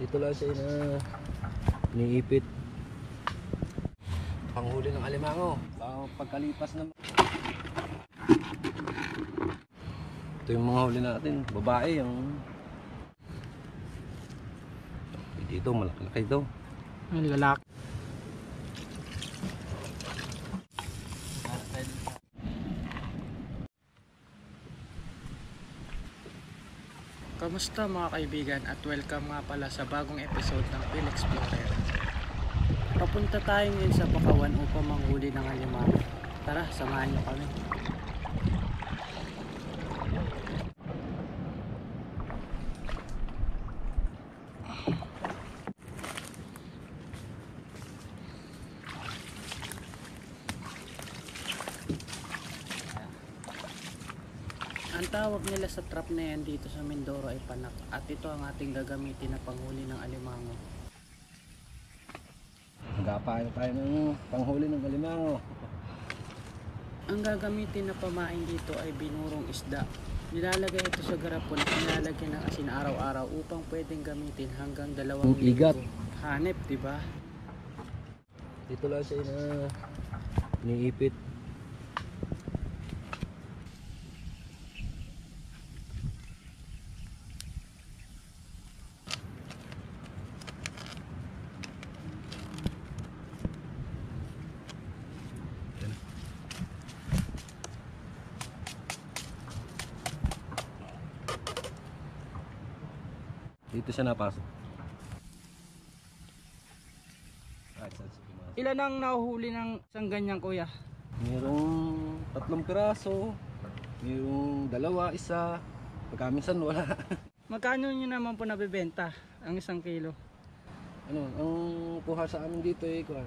Dito lang siya na niipit. Panghuli ng alimango. Pagkalipas ng... Ito yung mga huli natin. Babae yung... Dito malaki-laki ito. Ang lalaki. Kamusta mga kaibigan at welcome nga pala sa bagong episode ng Phil Explorer. Papunta tayo ngayon sa Pakawan upang manghuli ng alimango. Tara, samahan niyo kami. Ang nila sa trap na yan dito sa Mindoro ay panak at ito ang ating gagamitin na panghuli ng alimango. Magapain tayo ng panghuli ng alimango. Ang gagamitin na pamain dito ay binurong isda. Nilalagay ito sa garapon at nilalagyan ng asin araw-araw upang pwedeng gamitin hanggang dalawang Ang igat. Hanep, di ba? Dito lang siya na niipit. Dito siya napasok. Ilan ang nahuhuli ng isang ganyan kuya? Mayroong tatlong piraso, mayroong dalawa, isa, pagkaminsan wala. Magkano nyo naman po nabibenta ang isang kilo? ano, ang kuha sa amin dito ay kuha,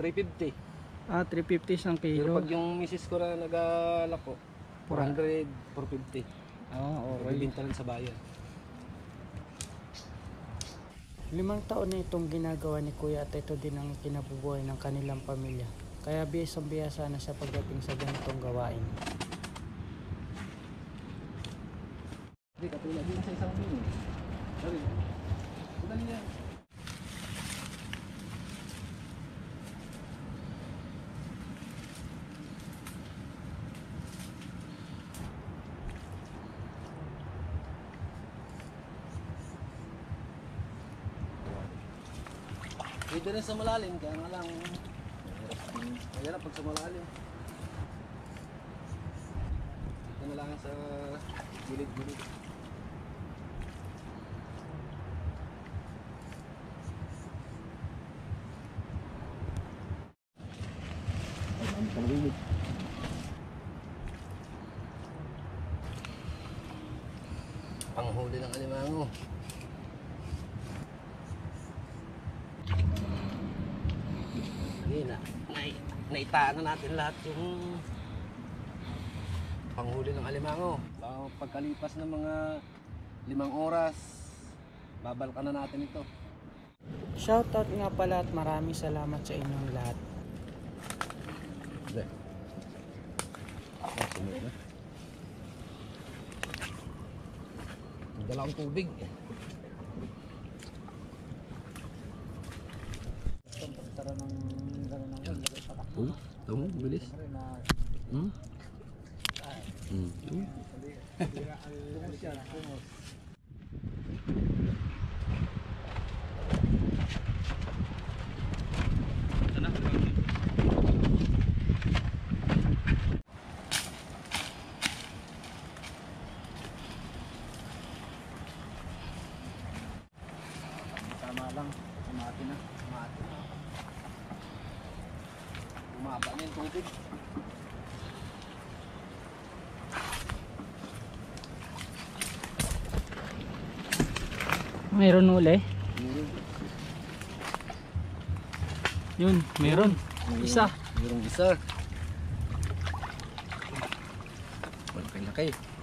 350. Ah, 350 isang Pero kilo. pag yung misis ko na nagalako, 400, 450. Oo, okay. Bibinta rin sa bayan. Limang taon na itong ginagawa ni Kuya at ito din ang kinabubuhay ng kanilang pamilya. Kaya biyasang biyasa na sa pagdating sa ganitong gawain. Hindi, katulad din sa isang bin. Sabi, madali. Pwede rin sa malalim, kaya nga lang, kaya na pag sa malalim. Dito na lang sa gilid-gilid. Panghuli ng alimango. Hindi na. Nai, naitaan na natin lahat yung panghuli ng alimango. Baka pagkalipas ng mga limang oras, babalkan na natin ito. Shoutout nga pala at maraming salamat sa inyong lahat. Hindi. Ah, sunod na. May dala akong tubig. Tara ng gano'n ng lagay pa ka. Oh, tama, bilis. Hmm? Hmm. Hmm. Tama lang, kumati na. Mati na. Bumaba na yung tubig. Mayroon uli. Meron. Yun, meron. Isa. Merong isa. Malaki-laki.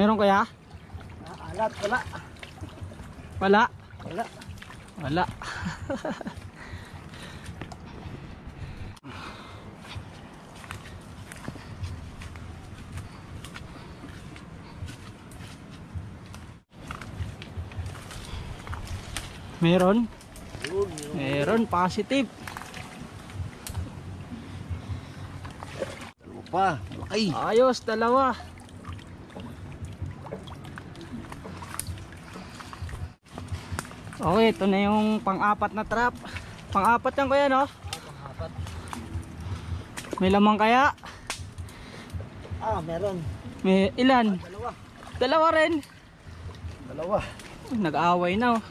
Meron kaya? Alat, wala. Wala. Wala. Wala. Meron? Meron, positive. Ano pa? Malaki. Ayos, dalawa. Okay, ito na yung pang-apat na trap. Pang-apat yan kuya, no? May lamang kaya? Ah, meron. May ilan? Dalawa. Dalawa rin. Dalawa. Nag-aaway na, oh.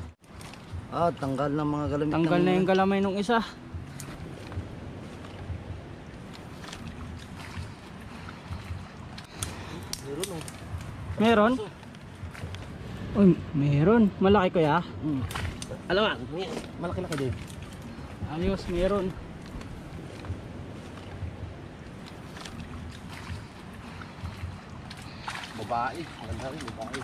Ah, tanggal ng mga galamit. Tanggal na yung galamay nung isa. Meron oh. Meron? Uy, meron. Malaki kuya. Alam nga, may- malaki-laki din. Ayos, meron. Babae. Maganda rin, babae.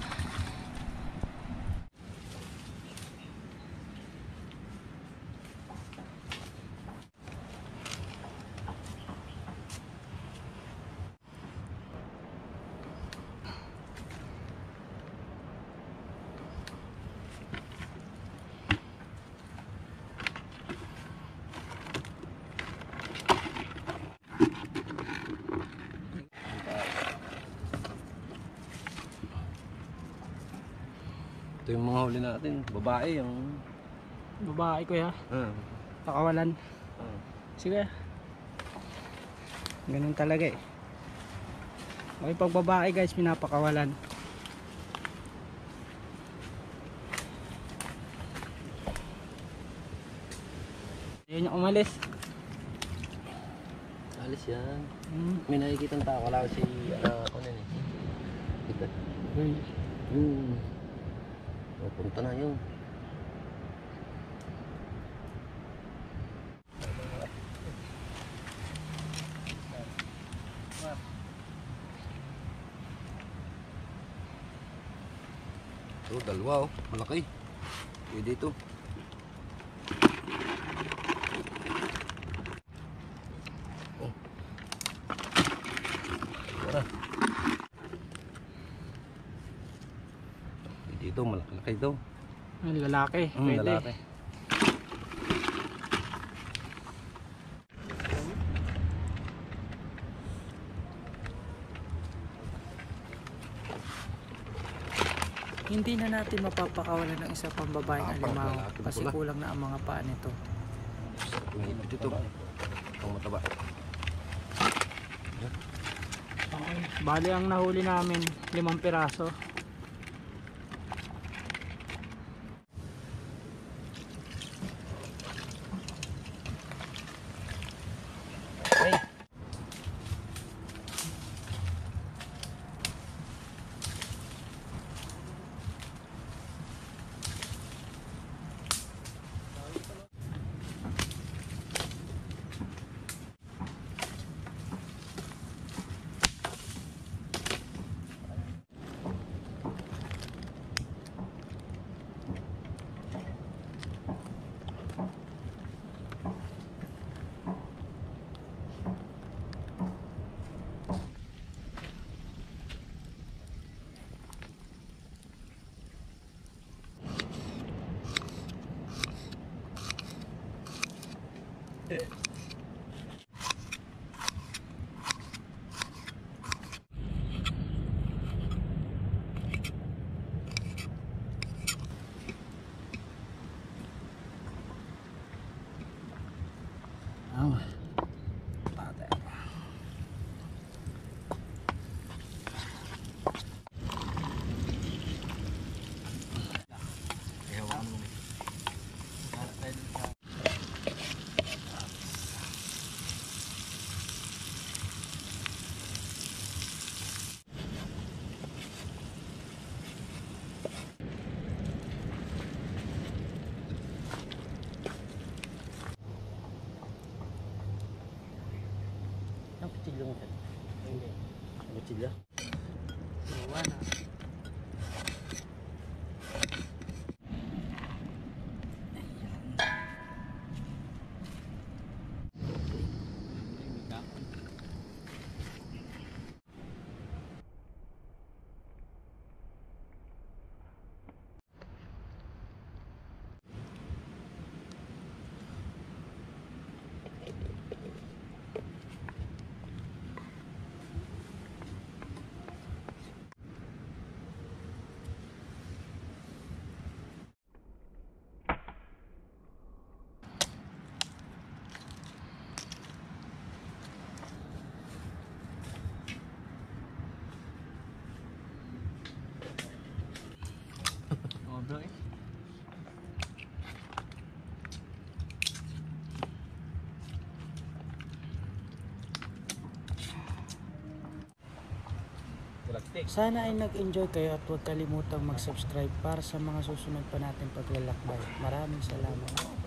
Ito yung mga huli natin. Babae yung... Babae kuya. Ah. Pakawalan. ah. Sige. Ganun talaga eh. Okay, pag babae guys, pinapakawalan. Ayun yung umalis. Alis yan. Hmm. May nakikita tao. Wala si... Uh, ano yun eh. Kita. Yung... Oh, punta na yun. Oh, dalawa oh. Malaki. Pwede ito. Ito. Malaki-laki ito. Ay, lalaki. Mm, Pwede. lalaki. Hindi na natin mapapakawalan ng isa pang babaeng Ah, alimaw kasi pula. kulang na ang mga paa nito. Tumipid ito. Itong mataba. Bali ang nahuli namin, limang piraso. Ah. Ang Sana ay nag-enjoy kayo at huwag kalimutang mag-subscribe para sa mga susunod pa natin paglalakbay. Maraming salamat.